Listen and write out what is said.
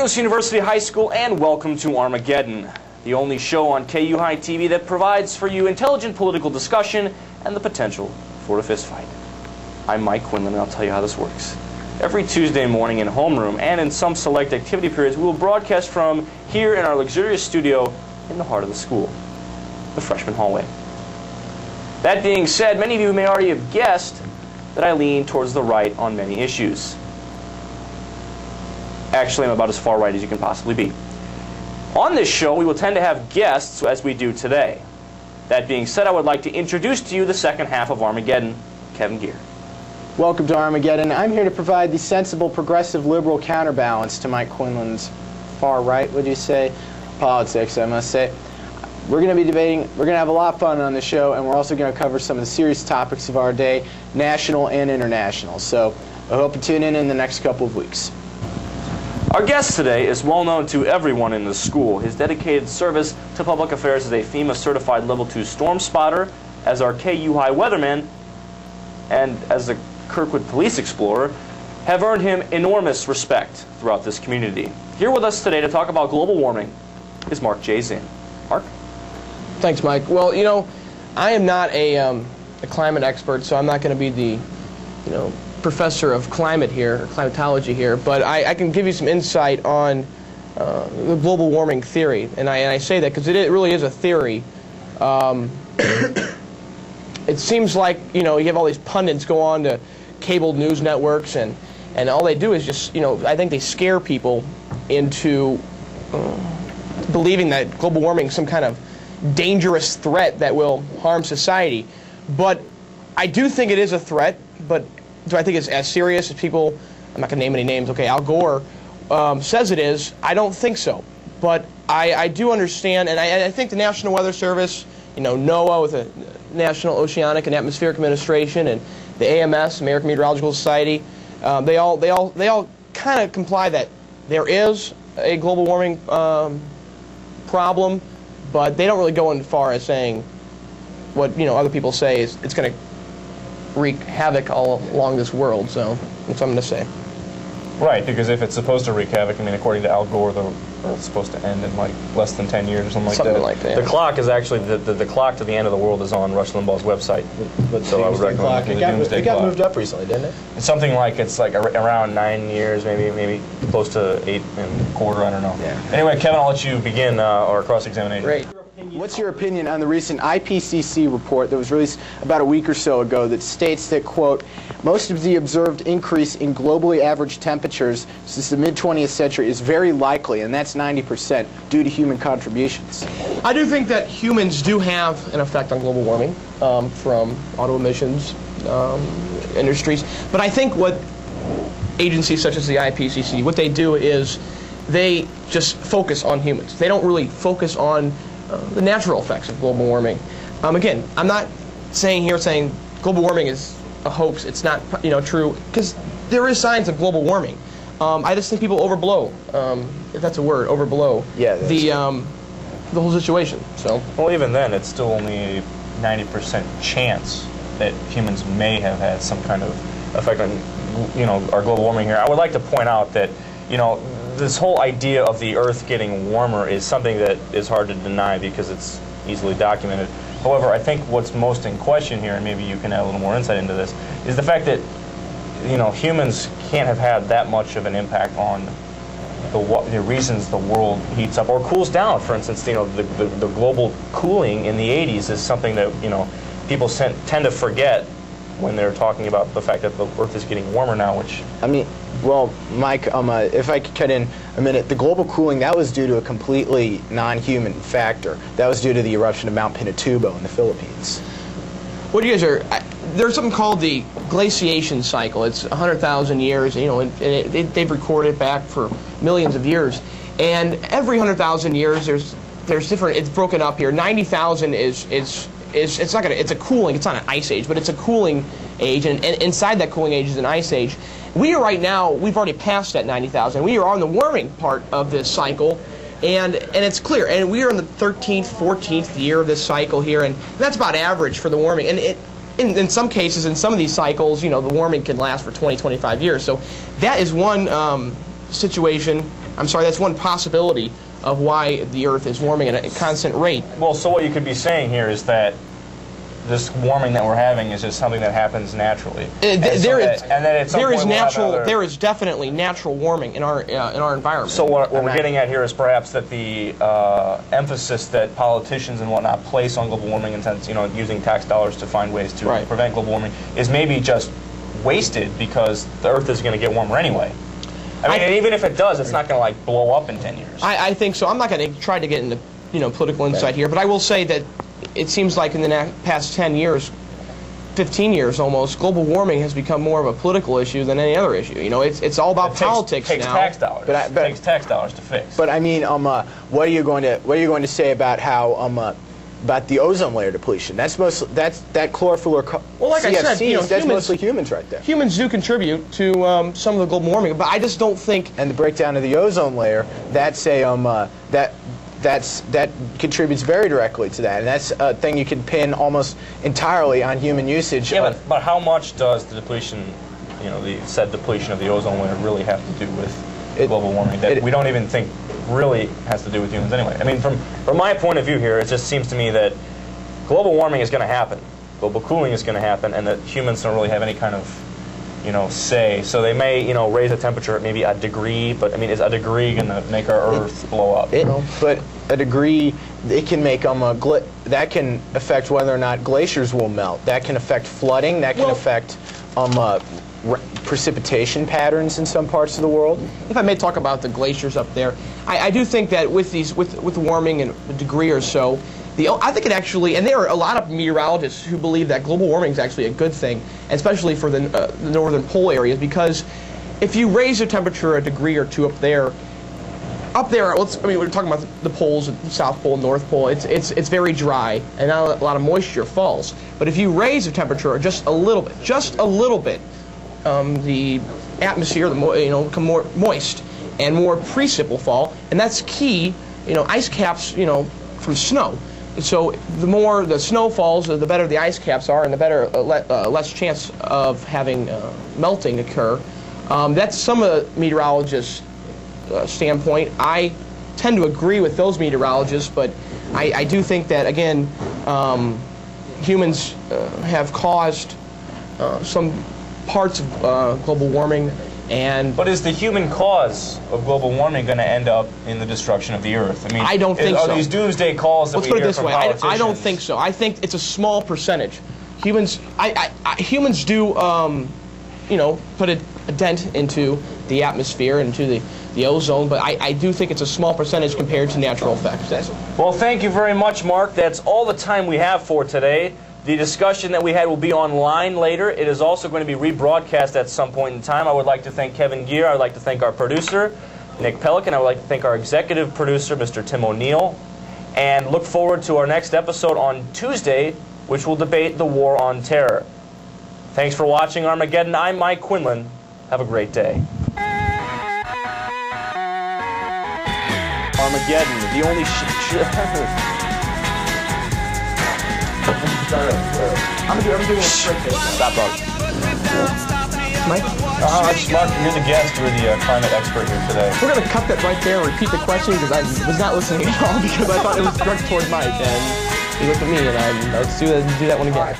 Louis University High School, and welcome to Armageddon, the only show on KU High TV that provides for you intelligent political discussion and the potential for a fistfight. I'm Mike Quinlan, and I'll tell you how this works. Every Tuesday morning in homeroom and in some select activity periods, we will broadcast from here in our luxurious studio in the heart of the school, the freshman hallway. That being said, many of you may already have guessed that I lean towards the right on many issues. Actually, I'm about as far right as you can possibly be. On this show, we will tend to have guests as we do today. That being said, I would like to introduce to you the second half of Armageddon, Kevin Gier. Welcome to Armageddon. I'm here to provide the sensible, progressive, liberal counterbalance to Mike Quinlan's far right, would you say, politics, I must say. We're going to be debating, we're going to have a lot of fun on the show, and we're also going to cover some of the serious topics of our day, national and international. So I hope you tune in in the next couple of weeks. Our guest today is well known to everyone in the school. His dedicated service to public affairs as a FEMA certified level 2 storm spotter, as our KU High weatherman, and as a Kirkwood police explorer have earned him enormous respect throughout this community. Here with us today to talk about global warming is Mark J. Zinn. Mark? Thanks, Mike. Well, you know, I am not a, um, a climate expert, so I'm not going to be the, you know, professor of climate here, climatology here, but I, I can give you some insight on uh, the global warming theory. And I, and I say that because it, it really is a theory. Um, it seems like, you know, you have all these pundits go on to cable news networks and, and all they do is just, you know, I think they scare people into uh, believing that global warming is some kind of dangerous threat that will harm society. But I do think it is a threat, but do I think it's as serious as people, I'm not going to name any names, okay, Al Gore um, says it is. I don't think so. But I, I do understand, and I, I, think the National Weather Service, you know, NOAA with the National Oceanic and Atmospheric Administration, and the AMS, American Meteorological Society, um, they all, they all, they all kind of comply that there is a global warming um, problem, but they don't really go as far as saying what you know other people say is it's going to wreak havoc all along this world. So that's what I'm going to say. Right, because if it's supposed to wreak havoc, I mean, according to Al Gore, the Earth's supposed to end in like less than 10 years or something like something that. Like that The clock is actually the, the, the, clock to the end of the world is on Rush Limbaugh's website. But so I would recommend clock, the it got, Doomsday it got clock. moved up recently, didn't it? It's something like it's like ar- around nine years, maybe maybe close to eight and a quarter. I don't know. Yeah. Anyway, Kevin, I'll let you begin uh, our cross examination. Great. What's your opinion on the recent IPCC report that was released about a week or so ago that states that, quote, most of the observed increase in globally average temperatures since the mid 20th century is very likely, and that's 90%, due to human contributions? I do think that humans do have an effect on global warming um, from auto emissions, um, industries. But I think what agencies such as the IPCC, what they do is they just focus on humans. They don't really focus on the natural effects of global warming. Um, again, I'm not saying here saying global warming is a hoax. It's not you know true because there is signs of global warming. Um, I just think people overblow, um, if that's a word, overblow Yeah, the um, the whole situation. So. Well, even then, it's still only a 90% chance that humans may have had some kind of effect on, you know, our global warming here. I would like to point out that, you know, this whole idea of the Earth getting warmer is something that is hard to deny because it's easily documented. However, I think what's most in question here, and maybe you can add a little more insight into this, is the fact that, you know, humans can't have had that much of an impact on the, the reasons the world heats up or cools down. For instance, you know, the, the, the global cooling in the 80s is something that, you know, people tend to forget when they're talking about the fact that the Earth is getting warmer now, which I mean, well, Mike, um, uh, if I could cut in a minute, the global cooling, that was due to a completely non-human factor. That was due to the eruption of Mount Pinatubo in the Philippines. What do you guys are, I, there's something called the glaciation cycle. It's 100,000 years, you know, and, and it, they, they've recorded back for millions of years. And every 100,000 years, there's there's different. It's broken up here. 90,000 is is is it's not gonna. It's a cooling. It's not an ice age, but it's a cooling age, and, and inside that cooling age is an ice age. We are right now. We've already passed that 90,000. We are on the warming part of this cycle. And, and it's clear, and we are in the 13th, 14th year of this cycle here, and that's about average for the warming. And it, in, in some cases, in some of these cycles, you know, the warming can last for 20, 25 years. So that is one um, situation. I'm sorry, that's one possibility of why the Earth is warming at a constant rate. Well, so what you could be saying here is that this warming that we're having is just something that happens naturally. Uh, And there is and then there is point we'll natural there is definitely natural warming in our uh, in our environment. So what, what we're getting at here is perhaps that the uh, emphasis that politicians and whatnot place on global warming and sense, you know, using tax dollars to find ways to Right. prevent global warming is maybe just wasted because the Earth is going to get warmer anyway. I mean, I- and even if it does, it's not going to like blow up in 10 years. I, I think so. I'm not going to try to get into you know political insight here, but I will say that it seems like in the past 10 years, 15 years almost, global warming has become more of a political issue than any other issue. You know, it's it's all about it takes, politics takes now. tax dollars. But I- but- it takes tax dollars to fix. But I mean, um, uh, what are you going to what are you going to say about how um, uh, about the ozone layer depletion? That's most that's that chlorophyll Well, like I said, you know, that's humans- mostly humans right there. Humans do contribute to um, some of the global warming, but I just don't think And the breakdown of the ozone layer, that's a um, uh, that that's that contributes very directly to that, and that's a thing you can pin almost entirely on human usage. yeah, but, but how much does the depletion, you know, the said depletion of the ozone layer really have to do with It- global warming that it- we don't even think really has to do with humans anyway? I mean, from from my point of view here, it just seems to me that global warming is going to happen, global cooling is going to happen, and that humans don't really have any kind of you know, say. So they may, you know, raise the temperature maybe a degree, but I mean, is a degree going to make our Earth blow up? It, but a degree, it can make um, a gla- that can affect whether or not glaciers will melt. That can affect flooding. That can Well- affect um, uh, re- precipitation patterns in some parts of the world. if I may talk about the glaciers up there, I, I do think that with these with with warming and a degree or so, the I think it actually, and there are a lot of meteorologists who believe that global warming is actually a good thing, especially for the, uh, the northern pole areas, because if you raise the temperature a degree or two up there, up there, let's, I mean, we're talking about the poles, the South Pole, North Pole. It's it's it's very dry, and not a lot of moisture falls. But if you raise the temperature just a little bit, just a little bit, um, the atmosphere, the you know, become more moist, and more precip will fall, and that's key. You know, ice caps, you know, from snow. So the more the snow falls, the better the ice caps are, and the better uh, le- uh, less chance of having uh, melting occur. Um, that's some of the meteorologists' standpoint. I tend to agree with those meteorologists, but I, I do think that again, um, humans uh, have caused uh, some parts of uh, global warming, and But is the human cause of global warming going to end up in the destruction of the Earth? I mean, I don't think are so. these doomsday calls that let's we put it this way: I. I don't think so. I think it's a small percentage. Humans, I, I, I, humans do, um, you know, put a, a dent into the atmosphere, into the, the ozone, but I, I do think it's a small percentage compared to natural effects. Well, thank you very much, Mark. That's all the time we have for today. The discussion that we had will be online later. It is also going to be rebroadcast at some point in time. I would like to thank Kevin Gier. I would like to thank our producer, Nick Pelican. I would like to thank our executive producer, Mr. Tim O'Neill. And look forward to our next episode on Tuesday, which will debate the war on terror. Thanks for watching Armageddon. I'm Mike Quinlan. Have a great day. Armageddon, the only sh- sh- I'm, doing, I'm doing a. Stop. Mike, Uh, Mark, you're the guest. You're the uh, climate expert here today. we're going to cut that right there and repeat the question because I was not listening at all because I thought it was directed toward Mike, and he looked at me, and I'm, let's do that, do that one again.